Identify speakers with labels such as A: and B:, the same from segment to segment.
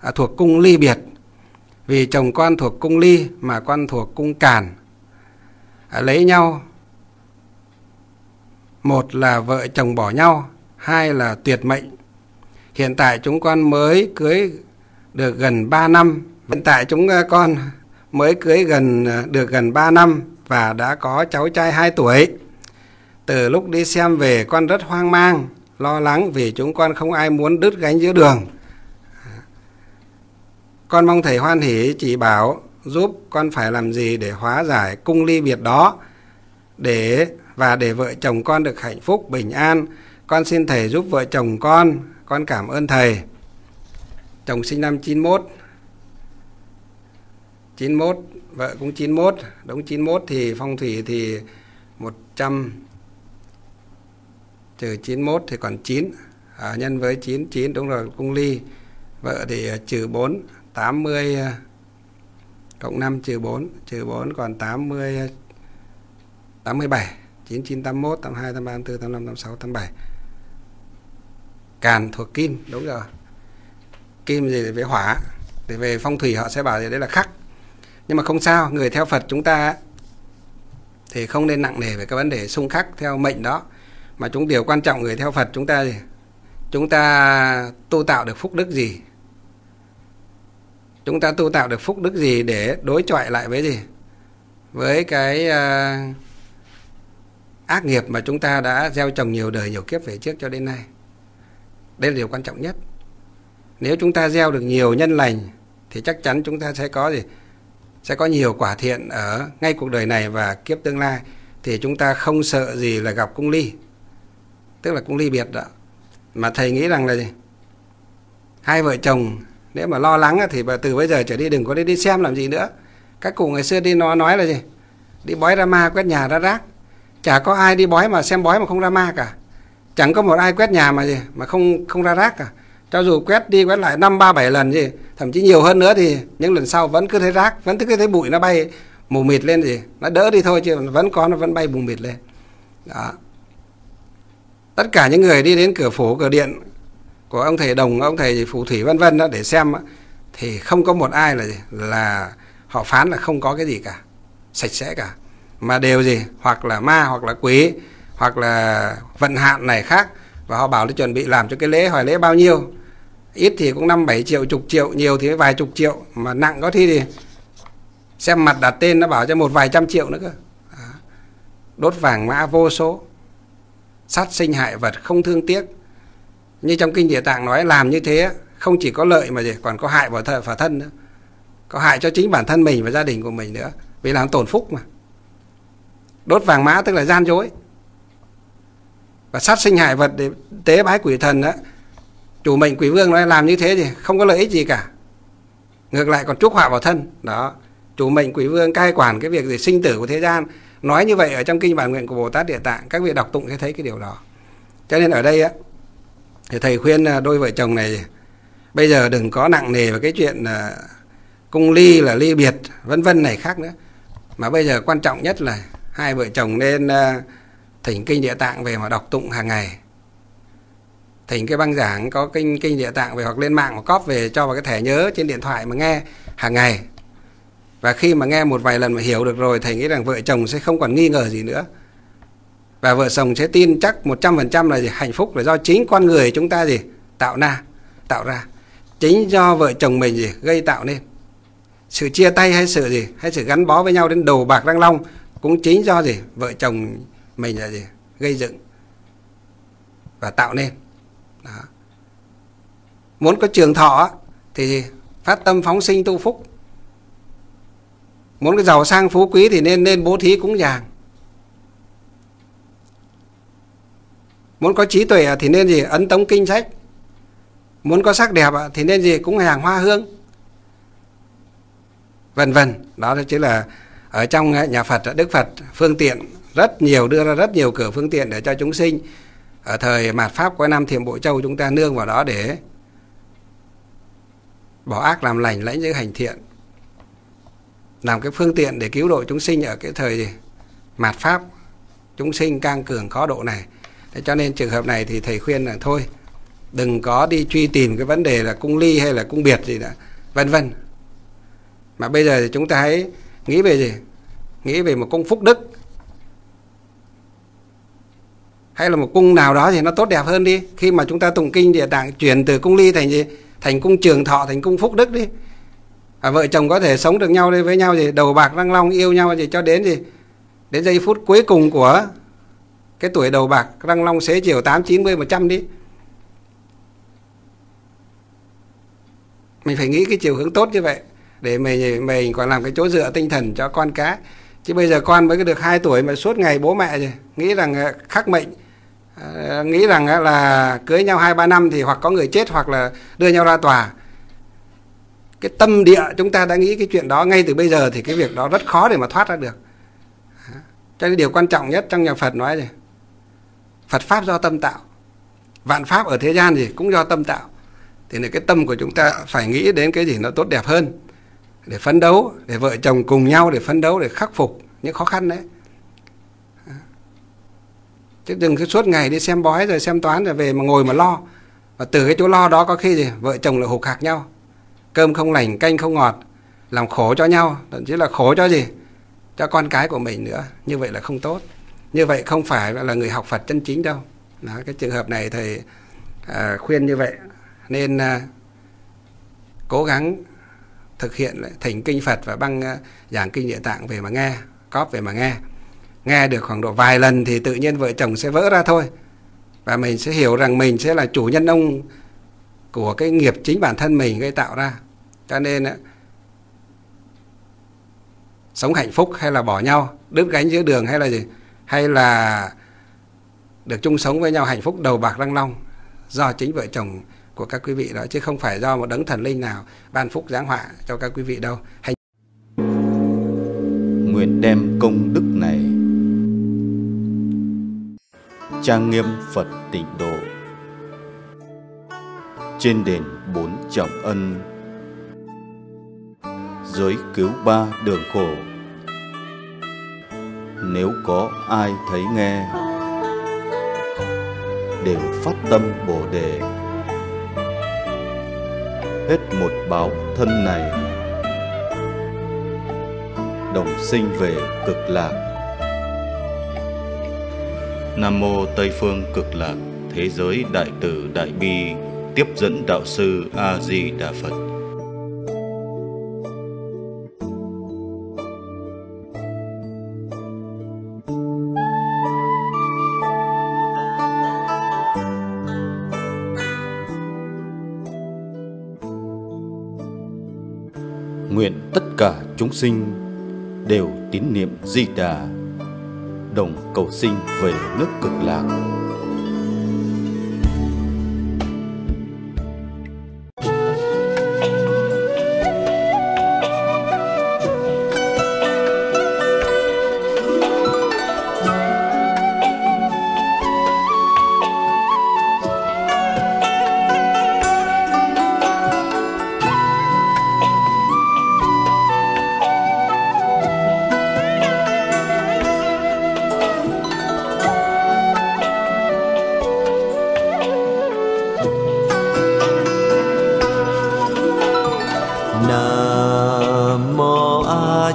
A: à, thuộc cung ly biệt. Vì chồng con thuộc cung ly mà con thuộc cung càn. À, lấy nhau. Một là vợ chồng bỏ nhau hai là tuyệt mệnh. Hiện tại chúng con mới cưới được gần 3 năm. Hiện tại chúng à, con mới cưới gần à, được gần 3 năm và đã có cháu trai 2 tuổi. Từ lúc đi xem về con rất hoang mang lo lắng vì chúng con không ai muốn đứt gánh giữa đường con mong thầy hoan hỷ chỉ bảo giúp con phải làm gì để hóa giải cung ly biệt đó để và để vợ chồng con được hạnh phúc bình an. Con xin thầy giúp vợ chồng con con cảm ơn thầy. Chồng sinh năm 91 91 vợ cũng 91 đúng 91 thì phong thủy thì 100 trừ 91 thì còn 9 à, nhân với 99 đúng rồi cung ly. Vợ thì à, trừ 4 80 à, cộng 5 trừ 4 trừ 4 còn 80 87 99 81 82 83 84 85 86 87 càn thuộc kim, đúng rồi. Kim gì về hỏa, thì về phong thủy họ sẽ bảo gì đấy là khắc. Nhưng mà không sao, người theo Phật chúng ta thì không nên nặng nề về cái vấn đề xung khắc theo mệnh đó. Mà chúng điều quan trọng người theo Phật chúng ta gì chúng ta tu tạo được phúc đức gì? Chúng ta tu tạo được phúc đức gì để đối chọi lại với gì? Với cái uh, ác nghiệp mà chúng ta đã gieo trồng nhiều đời nhiều kiếp về trước cho đến nay. Đây là điều quan trọng nhất. Nếu chúng ta gieo được nhiều nhân lành thì chắc chắn chúng ta sẽ có gì? Sẽ có nhiều quả thiện ở ngay cuộc đời này và kiếp tương lai. Thì chúng ta không sợ gì là gặp cung ly. Tức là cung ly biệt đó. Mà thầy nghĩ rằng là gì? Hai vợ chồng nếu mà lo lắng thì từ bây giờ trở đi đừng có đi đi xem làm gì nữa. Các cụ ngày xưa đi nó nói là gì? Đi bói ra ma quét nhà ra rác. Chả có ai đi bói mà xem bói mà không ra ma cả. Chẳng có một ai quét nhà mà gì mà không không ra rác cả. Cho dù quét đi quét lại năm ba bảy lần gì thậm chí nhiều hơn nữa thì những lần sau vẫn cứ thấy rác vẫn cứ thấy bụi nó bay mù mịt lên gì. Nó đỡ đi thôi chứ vẫn có nó vẫn bay mù mịt lên. Đó. Tất cả những người đi đến cửa phố, cửa điện của ông thầy đồng ông thầy phù thủy vân vân đó để xem đó, thì không có một ai là gì là họ phán là không có cái gì cả sạch sẽ cả. Mà đều gì? Hoặc là ma hoặc là quỷ hoặc là vận hạn này khác và họ bảo là chuẩn bị làm cho cái lễ hỏi lễ bao nhiêu. Ít thì cũng năm bảy triệu chục triệu nhiều thì vài chục triệu mà nặng có thi thì xem mặt đặt tên nó bảo cho một vài trăm triệu nữa cơ. Đốt vàng mã vô số. Sát sinh hại vật không thương tiếc như trong kinh địa tạng nói làm như thế không chỉ có lợi mà gì còn có hại vào thân, vào thân nữa. Có hại cho chính bản thân mình và gia đình của mình nữa. Vì làm tổn phúc mà. Đốt vàng mã tức là gian dối. Và sát sinh hại vật để tế bái quỷ thần đó chủ mệnh quỷ vương nói làm như thế thì không có lợi ích gì cả. Ngược lại còn chuốc họa vào thân. Đó. Chủ mệnh quỷ vương cai quản cái việc gì sinh tử của thế gian. Nói như vậy ở trong kinh bản nguyện của bồ tát địa tạng các vị đọc tụng sẽ thấy cái điều đó. Cho nên ở đây á thì thầy khuyên à, đôi vợ chồng này, bây giờ đừng có nặng nề về cái chuyện là cung ly là ly biệt, vân vân này khác nữa. Mà bây giờ quan trọng nhất là hai vợ chồng nên à, thỉnh kinh địa tạng về mà đọc tụng hàng ngày. Thỉnh cái băng giảng có kinh kinh địa tạng về hoặc lên mạng mà cóp về cho vào cái thẻ nhớ trên điện thoại mà nghe hàng ngày. Và khi mà nghe một vài lần mà hiểu được rồi, thầy nghĩ rằng vợ chồng sẽ không còn nghi ngờ gì nữa và vợ chồng sẽ tin chắc 100% là gì? hạnh phúc là do chính con người chúng ta gì? Tạo ra tạo ra. Chính do vợ chồng mình gì? Gây tạo nên. Sự chia tay hay sự gì? Hay sự gắn bó với nhau đến đầu bạc răng long cũng chính do gì? Vợ chồng mình là gì? Gây dựng và tạo nên. Đó. muốn có trường thọ thì phát tâm phóng sinh tu phúc. Muốn cái giàu sang phú quý thì nên nên bố thí cúng dường. Muốn có trí tuệ thì nên gì? Ấn tống kinh sách. Muốn có sắc đẹp thì nên gì? Cũng hàng hoa hương. Vân vân. Đó chính là ở trong ờ, nhà Phật, Đức Phật phương tiện rất nhiều, đưa ra rất nhiều cửa phương tiện để cho chúng sinh ở thời mạt pháp của năm thiền bộ châu chúng ta nương vào đó để bỏ ác làm lành lãnh những hành thiện. Làm cái phương tiện để cứu độ chúng sinh ở cái thời mạt pháp, chúng sinh cang cường khó độ này thế cho nên trường hợp này thì thầy khuyên là thôi đừng có đi truy tìm cái vấn đề là cung ly hay là cung biệt gì nữa vân vân. Mà bây giờ thì chúng ta hãy nghĩ về gì? Nghĩ về một cung phúc đức. Hay là một cung nào đó thì nó tốt đẹp hơn đi. Khi mà chúng ta tụng kinh địa tạng chuyển từ cung ly thành gì? Thành cung trường thọ thành cung phúc đức đi. À, vợ chồng có thể sống được nhau đi với nhau gì? Đầu bạc răng long yêu nhau gì? Cho đến gì? Đến giây phút cuối cùng của cái tuổi đầu bạc, răng long xế chiều tám, chín mươi, một trăm đi. Mình phải nghĩ cái chiều hướng tốt như vậy để mình mình còn làm cái chỗ dựa tinh thần cho con cái. Chứ bây giờ con mới được 2 tuổi mà suốt ngày bố mẹ nghĩ rằng ờ, khắc mệnh ờ, nghĩ rằng ờ, là cưới nhau hai, ba năm thì hoặc có người chết hoặc là đưa nhau ra tòa. Cái tâm địa chúng ta đã nghĩ cái chuyện đó ngay từ bây giờ thì cái việc đó rất khó để mà thoát ra được. Cho nên điều quan trọng nhất trong nhà Phật nói gì? Phật pháp do tâm tạo. Vạn pháp ở thế gian gì cũng do tâm tạo. Thì là cái tâm của chúng ta phải nghĩ đến cái gì nó tốt đẹp hơn, để phấn đấu, để vợ chồng cùng nhau để phấn đấu, để khắc phục những khó khăn đấy. Chứ đừng cứ suốt ngày đi xem bói rồi xem toán rồi về mà ngồi mà lo. Và từ cái chỗ lo đó có khi gì vợ chồng lại hụt hạc nhau. Cơm không lành, canh không ngọt, làm khổ cho nhau, thậm chí là khổ cho gì? Cho con cái của mình nữa. Như vậy là không tốt như vậy không phải là người học Phật chân chính đâu. Đó, cái trường hợp này thầy à, khuyên như vậy. Nên à, cố gắng thực hiện thỉnh kinh Phật và băng à, giảng kinh địa tạng về mà nghe cóp về mà nghe. Nghe được khoảng độ vài lần thì tự nhiên vợ chồng sẽ vỡ ra thôi. Và mình sẽ hiểu rằng mình sẽ là chủ nhân ông của cái nghiệp chính bản thân mình gây tạo ra. Cho nên à, sống hạnh phúc hay là bỏ nhau đứt gánh giữa đường hay là gì hay là được chung sống với nhau hạnh phúc đầu bạc răng long do chính vợ chồng của các quý vị đó, chứ không phải do một đấng thần linh nào ban phúc giáng họa cho các quý vị đâu. Hành...
B: Nguyện đem công đức này trang nghiêm Phật tịnh độ trên đền bốn trọng ân, giới cứu ba đường khổ nếu có ai thấy nghe, đều phát tâm bồ đề. Hết một báo thân này, đồng sinh về cực lạc. Nam mô tây phương cực lạc, thế giới đại từ đại bi, tiếp dẫn đạo sư a di đà phật. Chúng sinh đều tín niệm di đà. Đồng cầu sinh về nước cực lạc.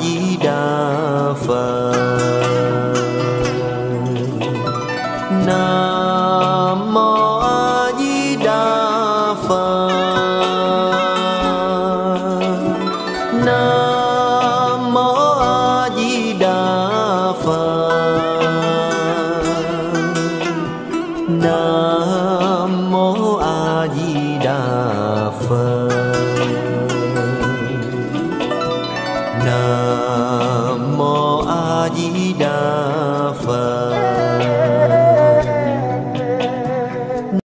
C: Nam mô